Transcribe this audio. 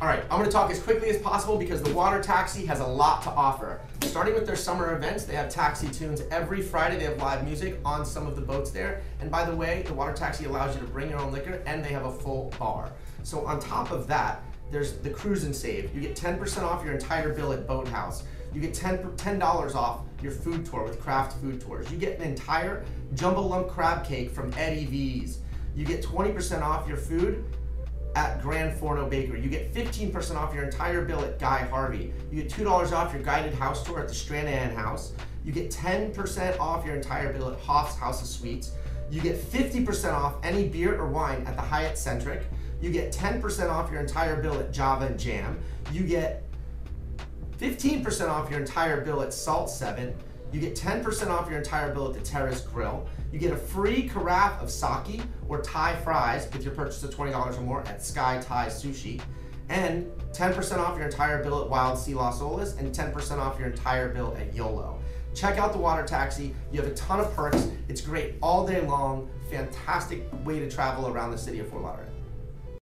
All right, I'm gonna talk as quickly as possible because the water taxi has a lot to offer. Starting with their summer events, they have taxi tunes every Friday. They have live music on some of the boats there. And by the way, the water taxi allows you to bring your own liquor and they have a full bar. So on top of that, there's the cruise and save. You get 10% off your entire bill at Boathouse. You get 10 $10 off your food tour with craft food tours. You get an entire jumbo lump crab cake from Eddie V's. You get 20% off your food at Gran Forno Bakery. You get 15% off your entire bill at Guy Harvey. You get $2 off your guided house tour at the Stranahan House. You get 10% off your entire bill at Hoff's House of Sweets. You get 50% off any beer or wine at the Hyatt Centric. You get 10% off your entire bill at Java and Jam. You get 15% off your entire bill at Salt 7. You get 10% off your entire bill at the Terrace Grill. You get a free carafe of sake or Thai fries with your purchase of $20 or more at Sky Thai Sushi. And 10% off your entire bill at Wild Sea Las Olas and 10% off your entire bill at YOLO. Check out the water taxi. You have a ton of perks. It's great all day long. Fantastic way to travel around the city of Fort Lauderdale.